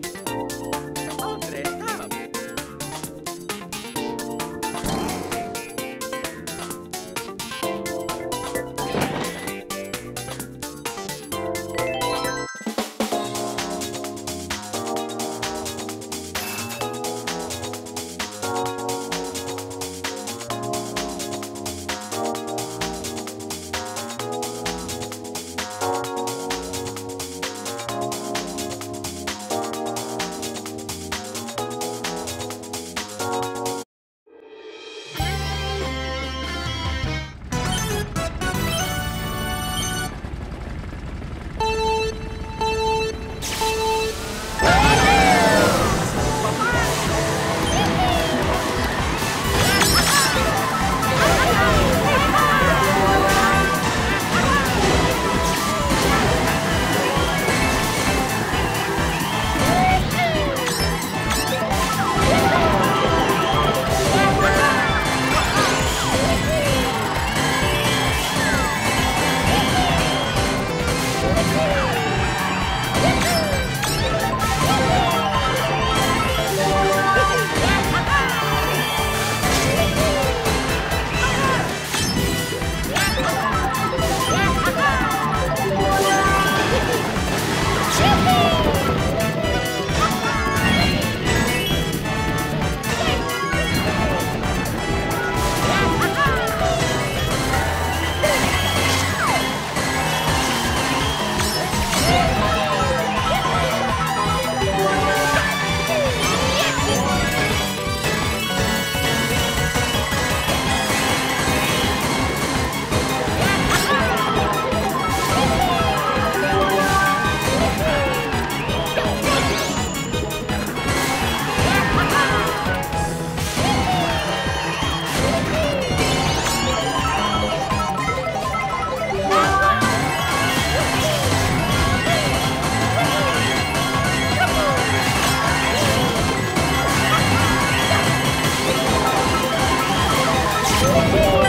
Bye. Woohoo!